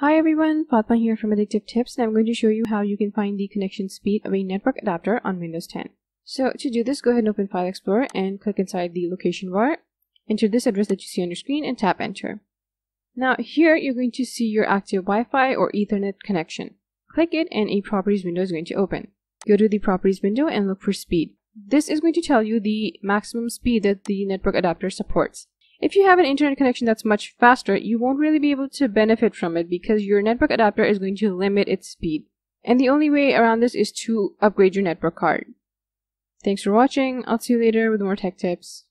Hi everyone, Fatma here from Addictive Tips and I'm going to show you how you can find the connection speed of a network adapter on Windows 10. So to do this, go ahead and open File Explorer and click inside the location bar. Enter this address that you see on your screen and tap enter. Now here you're going to see your active Wi-Fi or Ethernet connection. Click it and a properties window is going to open. Go to the properties window and look for speed. This is going to tell you the maximum speed that the network adapter supports. If you have an internet connection that's much faster, you won't really be able to benefit from it because your network adapter is going to limit its speed. And the only way around this is to upgrade your network card. Thanks for watching. I'll see you later with more tech tips.